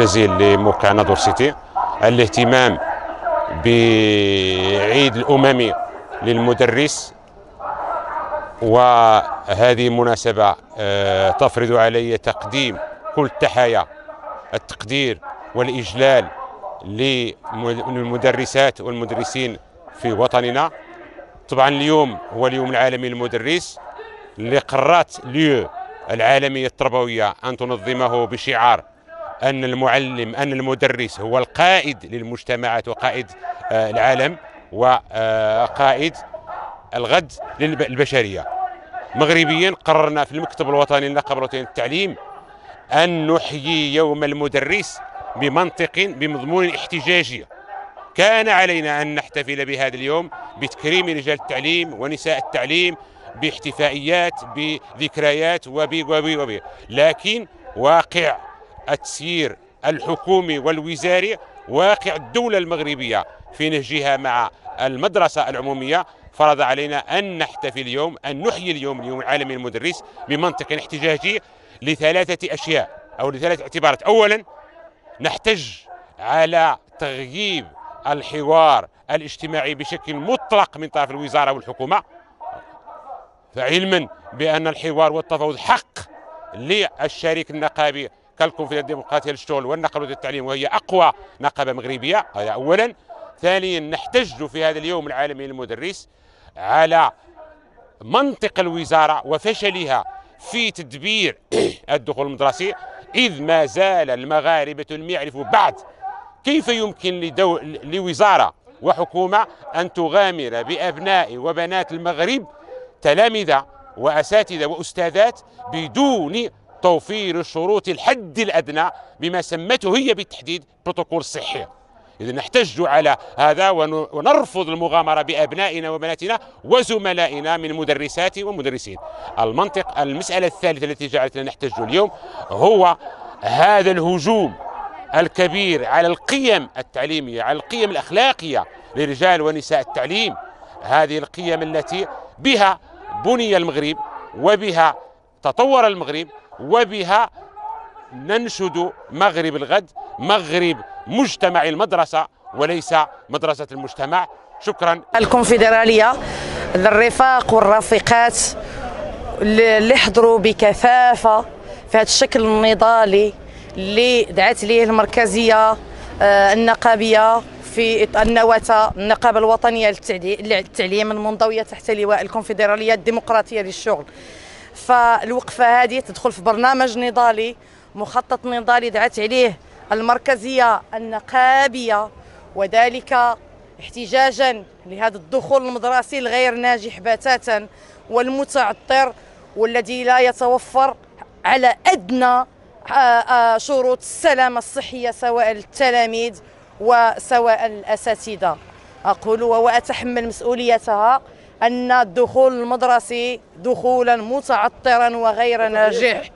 الجزيل لموقع نادور سيتي. الاهتمام بعيد الأممي للمدرس. وهذه مناسبة آه، تفرض علي تقديم كل التحايا التقدير والإجلال للمدرسات والمدرسين في وطننا. طبعا اليوم هو اليوم العالمي للمدرس. اللي قررت ليو العالمية التربوية أن تنظمه بشعار أن المعلم أن المدرس هو القائد للمجتمعات وقائد آه، العالم وقائد الغد للبشرية مغربيا قررنا في المكتب الوطني للنقابة الوطنية للتعليم أن نحيي يوم المدرس بمنطق بمضمون احتجاجي. كان علينا أن نحتفل بهذا اليوم بتكريم رجال التعليم ونساء التعليم باحتفائيات بذكريات وبي وبي وبي لكن واقع التسيير الحكومي والوزاري واقع الدولة المغربية في نهجها مع المدرسة العمومية. فرض علينا أن نحتفل اليوم أن نحيي اليوم اليوم العالمي للمدرس بمنطق احتجاجي لثلاثة أشياء أو لثلاث اعتبارات. أولا نحتج على تغييب الحوار الاجتماعي بشكل مطلق من طرف الوزارة والحكومة فعلما بأن الحوار والتفاوض حق للشريك النقابي كالكونفدرالية الديمقراطية للشغل والنقابة للتعليم وهي أقوى نقابة مغربية. هذا أولا. ثانيا نحتج في هذا اليوم العالمي للمدرس على منطق الوزارة وفشلها في تدبير الدخول المدرسي إذ ما زال المغاربة لم يعرفوا بعد كيف يمكن لدو... لوزارة وحكومة أن تغامر بأبناء وبنات المغرب تلامذة وأساتذة وأستاذات بدون توفير الشروط الحد الأدنى بما سمته هي بالتحديد بروتوكول صحي. إذا نحتج على هذا ونرفض المغامرة بأبنائنا وبناتنا وزملائنا من مدرسات ومدرسين. المنطق المسألة الثالثة التي جعلتنا نحتج اليوم هو هذا الهجوم الكبير على القيم التعليمية على القيم الأخلاقية لرجال ونساء التعليم. هذه القيم التي بها بني المغرب وبها تطور المغرب وبها ننشد مغرب الغد مغرب مجتمع المدرسة وليس مدرسة المجتمع. شكرا. الكونفدرالية الرفاق والرفيقات اللي حضروا بكثافة في هذا الشكل النضالي اللي دعت ليه المركزية آه، النقابية في النواة النقابة الوطنية للتعليم المنضوية تحت لواء الكونفدرالية الديمقراطية للشغل. فالوقفة هذه تدخل في برنامج نضالي مخطط نضالي دعت عليه المركزية النقابية وذلك احتجاجا لهذا الدخول المدرسي الغير ناجح بتاتا والمتعطر والذي لا يتوفر على أدنى آه، آه، شروط السلامة الصحية سواء للتلاميذ وسواء الأساتذة. أقول وأتحمل مسؤوليتها أن الدخول المدرسي دخولا متعطرا وغير ناجح.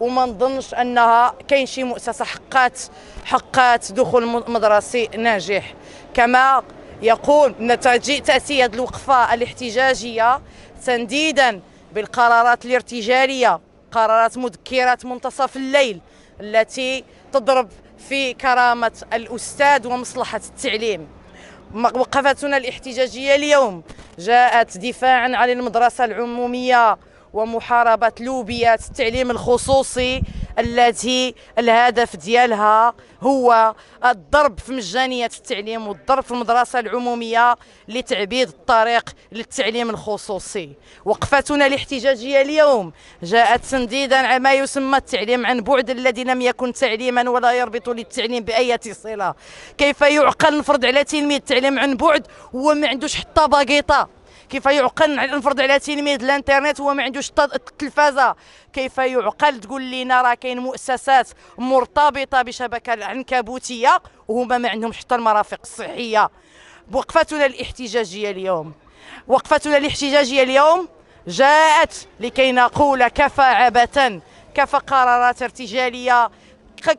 وما نظنش أنها كاين شي مؤسسة حقات حقات دخول مدرسي ناجح. كما يقول نتاجي تاتي هذه الوقفة الاحتجاجية تنديدا بالقرارات الارتجالية قرارات مذكرات منتصف الليل التي تضرب في كرامة الأستاذ ومصلحة التعليم. وقفتنا الاحتجاجية اليوم جاءت دفاعا عن المدرسة العمومية ومحاربة لوبيات التعليم الخصوصي التي الهدف ديالها هو الضرب في مجانية التعليم والضرب في المدرسة العمومية لتعبيد الطريق للتعليم الخصوصي. وقفتنا الاحتجاجية اليوم. جاءت تنديدا على ما يسمى التعليم عن بعد الذي لم يكن تعليما ولا يربط للتعليم بأية صلة. كيف يعقل نفرض على تلميذ التعليم عن بعد؟ هو ما عندوش حتى باقيطه كيف يعقل نفرض على تلميذ الانترنت؟ هو ما عندوش التلفازة. كيف يعقل؟ تقول لنا راه كاين مؤسسات مرتبطة بشبكة العنكبوتية وهما ما عندهمش حتى المرافق الصحية. وقفتنا الاحتجاجية اليوم. وقفتنا الاحتجاجية اليوم جاءت لكي نقول كفى عبثا كفى قرارات ارتجالية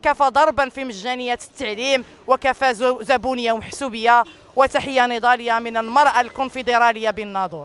كفى ضربا في مجانية التعليم وكفى زبونية ومحسوبية. وتحية نضالية من المرأة الكونفدرالية بالناظور.